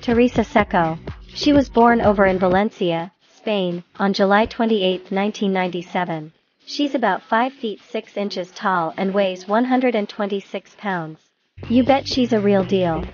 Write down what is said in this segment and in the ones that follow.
Teresa Seco. She was born over in Valencia, Spain, on July 28, 1997. She's about 5 feet 6 inches tall and weighs 126 pounds. You bet she's a real deal.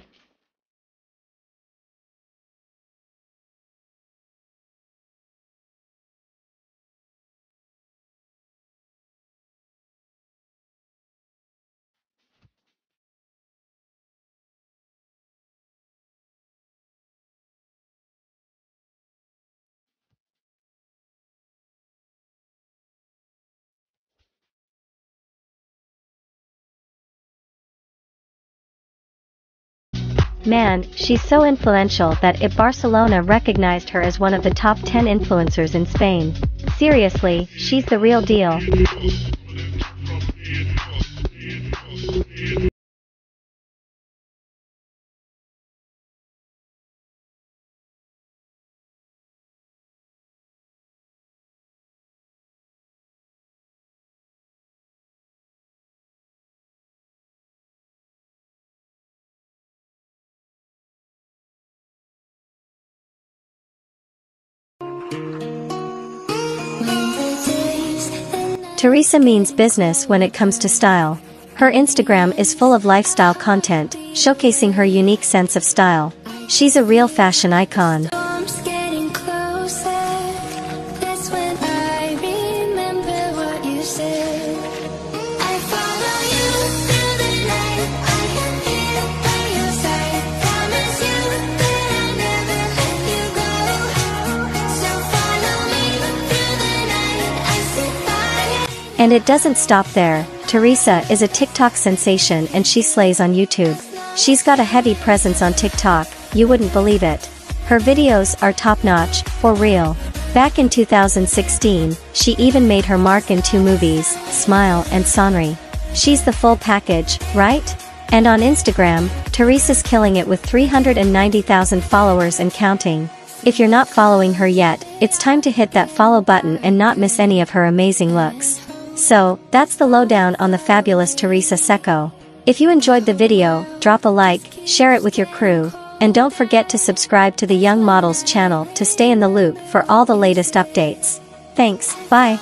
Man, she's so influential that if Barcelona recognized her as one of the top 10 influencers in Spain. Seriously, she's the real deal. Teresa means business when it comes to style. Her Instagram is full of lifestyle content, showcasing her unique sense of style. She's a real fashion icon. And it doesn't stop there. Teresa is a TikTok sensation and she slays on YouTube. She's got a heavy presence on TikTok, you wouldn't believe it. Her videos are top notch, for real. Back in 2016, she even made her mark in two movies, Smile and Sonri. She's the full package, right? And on Instagram, Teresa's killing it with 390,000 followers and counting. If you're not following her yet, it's time to hit that follow button and not miss any of her amazing looks. So, that's the lowdown on the fabulous Teresa Seco. If you enjoyed the video, drop a like, share it with your crew, and don't forget to subscribe to the Young Models channel to stay in the loop for all the latest updates. Thanks, bye.